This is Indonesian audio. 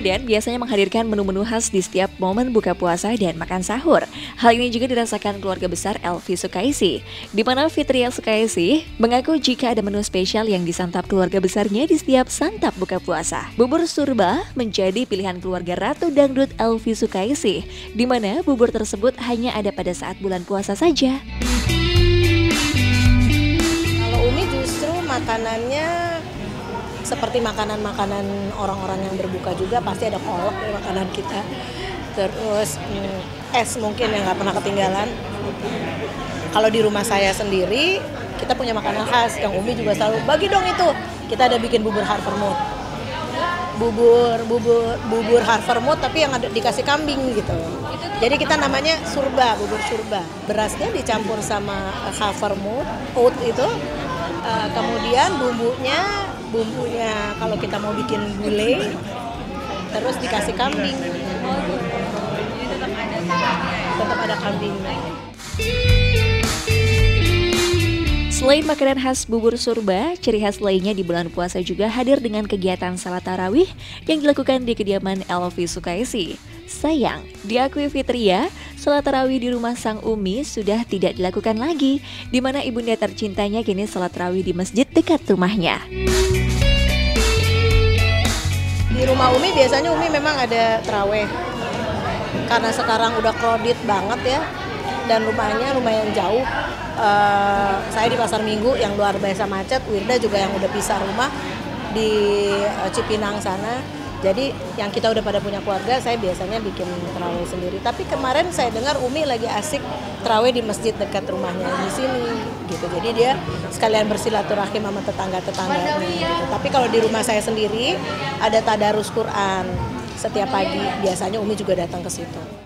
Ramadan biasanya menghadirkan menu-menu khas di setiap momen buka puasa dan makan sahur. Hal ini juga dirasakan keluarga besar Elvi Sukaisi, di mana Fitria Sukaisi mengaku jika ada menu spesial yang disantap keluarga besarnya di setiap santap buka puasa. Bubur surba menjadi pilihan keluarga Ratu Dangdut Elvi Sukaisi, di mana bubur tersebut hanya ada pada saat bulan puasa saja. Seperti makanan-makanan orang-orang yang berbuka juga pasti ada kolak di makanan kita. Terus hmm, es mungkin yang nggak pernah ketinggalan. Kalau di rumah saya sendiri kita punya makanan khas yang Umi juga selalu bagi dong itu. Kita ada bikin bubur harpermut bubur bubur bubur harpermut tapi yang ada dikasih kambing gitu. Jadi kita namanya surba bubur surba. Berasnya dicampur sama harpermut oat itu. Uh, kemudian bumbunya bumbunya. Kalau kita mau bikin gulai terus dikasih kambing. Tetap ada kambing. Selain makanan khas bubur surba, ciri khas lainnya di bulan puasa juga hadir dengan kegiatan salat tarawih yang dilakukan di kediaman Elvi Sukaisi. Sayang, diakui Fitria, salat tarawih di rumah sang Umi sudah tidak dilakukan lagi, di mana ibunda tercintanya kini salat tarawih di masjid dekat rumahnya. Di rumah Umi biasanya Umi memang ada taraweh, karena sekarang udah kredit banget ya, dan rumahnya lumayan jauh. Uh, saya di pasar minggu yang luar biasa macet Wirda juga yang udah pisah rumah di uh, Cipinang sana jadi yang kita udah pada punya keluarga saya biasanya bikin terawih sendiri. Tapi kemarin saya dengar Umi lagi asik terawih di masjid dekat rumahnya di sini gitu. Jadi dia sekalian bersilaturahim sama tetangga-tetangganya gitu. Tapi kalau di rumah saya sendiri ada tadarus Quran setiap pagi. Biasanya Umi juga datang ke situ